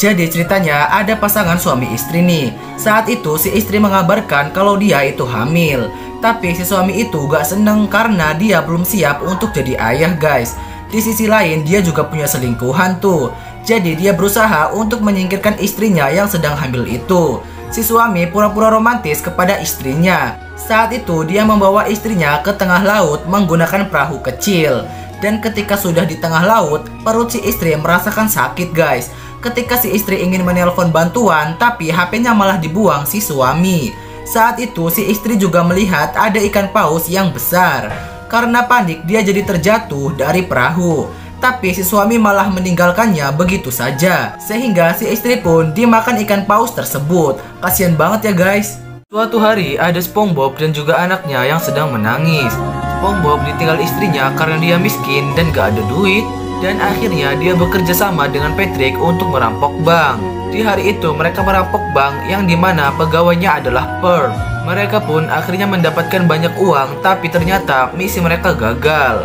Jadi ceritanya ada pasangan suami istri nih. Saat itu si istri mengabarkan kalau dia itu hamil. Tapi si suami itu gak seneng karena dia belum siap untuk jadi ayah guys. Di sisi lain dia juga punya selingkuhan tuh. Jadi dia berusaha untuk menyingkirkan istrinya yang sedang hamil itu. Si suami pura-pura romantis kepada istrinya. Saat itu dia membawa istrinya ke tengah laut menggunakan perahu kecil. Dan ketika sudah di tengah laut, perut si istri merasakan sakit guys. Ketika si istri ingin menelpon bantuan, tapi HP-nya malah dibuang si suami. Saat itu si istri juga melihat ada ikan paus yang besar. Karena panik dia jadi terjatuh dari perahu. Tapi si suami malah meninggalkannya begitu saja. Sehingga si istri pun dimakan ikan paus tersebut. Kasian banget ya guys. Suatu hari ada SpongeBob dan juga anaknya yang sedang menangis. SpongeBob ditinggal istrinya karena dia miskin dan gak ada duit. Dan akhirnya dia bekerja sama dengan Patrick untuk merampok bank. Di hari itu mereka merampok bank yang di mana pegawainya adalah Pearl. Mereka pun akhirnya mendapatkan banyak uang tapi ternyata misi mereka gagal.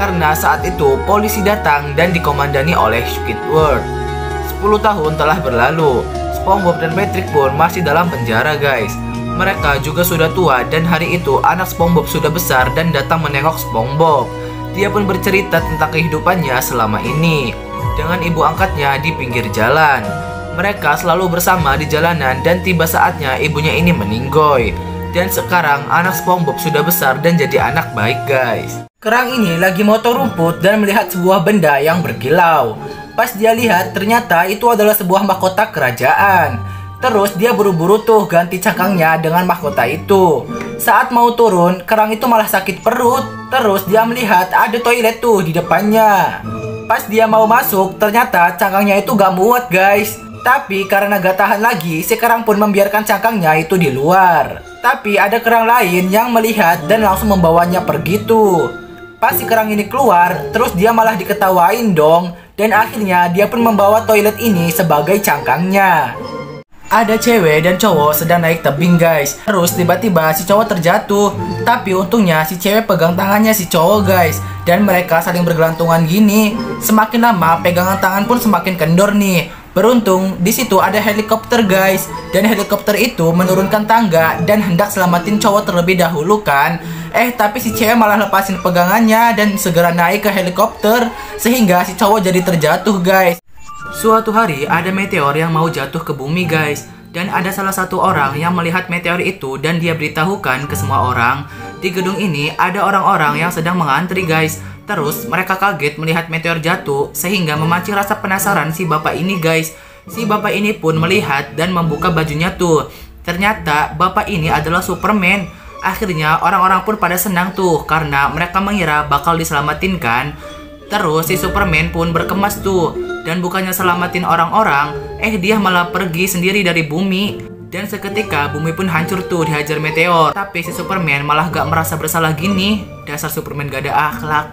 Karena saat itu polisi datang dan dikomandani oleh Squidward. 10 tahun telah berlalu. SpongeBob dan Patrick pun masih dalam penjara guys. Mereka juga sudah tua dan hari itu anak SpongeBob sudah besar dan datang menengok SpongeBob. Dia pun bercerita tentang kehidupannya selama ini dengan ibu angkatnya di pinggir jalan. Mereka selalu bersama di jalanan dan tiba saatnya ibunya ini meninggoy. Dan sekarang anak SpongeBob sudah besar dan jadi anak baik guys. Kerang ini lagi motor rumput dan melihat sebuah benda yang berkilau. Pas dia lihat ternyata itu adalah sebuah mahkota kerajaan. Terus dia buru-buru tuh ganti cangkangnya dengan mahkota itu. Saat mau turun, kerang itu malah sakit perut. Terus dia melihat ada toilet tuh di depannya. Pas dia mau masuk, ternyata cangkangnya itu gak muat guys. Tapi karena gak tahan lagi, si kerang pun membiarkan cangkangnya itu di luar. Tapi ada kerang lain yang melihat dan langsung membawanya pergi tuh. Pas si kerang ini keluar, terus dia malah diketawain dong. Dan akhirnya dia pun membawa toilet ini sebagai cangkangnya. Ada cewek dan cowok sedang naik tebing guys. Terus tiba-tiba si cowok terjatuh. Tapi untungnya si cewek pegang tangannya si cowok guys. Dan mereka saling bergelantungan gini. Semakin lama pegangan tangan pun semakin kendor nih. Beruntung di situ ada helikopter guys. Dan helikopter itu menurunkan tangga Dan hendak selamatin cowok terlebih dahulu kan? Eh tapi si cewek malah lepasin pegangannya Dan segera naik ke helikopter Sehingga si cowok jadi terjatuh guys Suatu hari ada meteor yang mau jatuh ke bumi guys. Dan ada salah satu orang yang melihat meteor itu dan dia beritahukan ke semua orang. Di gedung ini ada orang-orang yang sedang mengantri guys. Terus mereka kaget melihat meteor jatuh sehingga memancing rasa penasaran si bapak ini guys. Si bapak ini pun melihat dan membuka bajunya tuh. Ternyata bapak ini adalah Superman. Akhirnya orang-orang pun pada senang tuh karena mereka mengira bakal diselamatin kan Terus si Superman pun berkemas tuh dan bukannya selamatin orang-orang, eh dia malah pergi sendiri dari bumi. Dan seketika bumi pun hancur tuh dihajar meteor. Tapi si Superman malah gak merasa bersalah gini. Dasar Superman gak ada akhlak.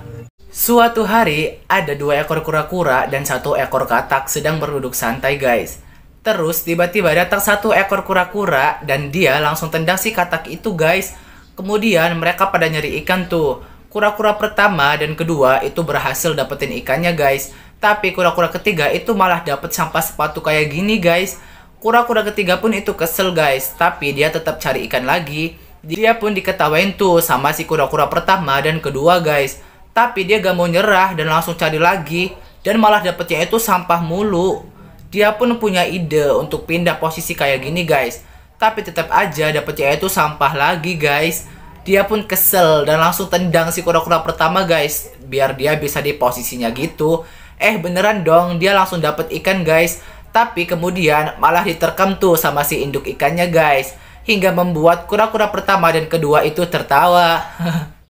Suatu hari ada dua ekor kura-kura dan satu ekor katak sedang berduduk santai guys. Terus tiba-tiba datang satu ekor kura-kura dan dia langsung tendang si katak itu guys. Kemudian mereka pada nyari ikan tuh. Kura-kura pertama dan kedua itu berhasil dapetin ikannya guys. Tapi kura-kura ketiga itu malah dapet sampah sepatu kayak gini guys. Kura-kura ketiga pun itu kesel guys. Tapi dia tetap cari ikan lagi. Dia pun diketawain tuh sama si kura-kura pertama dan kedua guys. Tapi dia gak mau nyerah dan langsung cari lagi. Dan malah dapetnya itu sampah mulu. Dia pun punya ide untuk pindah posisi kayak gini guys. Tapi tetap aja dapetnya itu sampah lagi guys dia pun kesel dan langsung tendang si kura-kura pertama guys biar dia bisa di posisinya gitu eh beneran dong dia langsung dapet ikan guys. Tapi kemudian malah diterkam tuh sama si induk ikannya guys. Hingga membuat kura-kura pertama dan kedua itu tertawa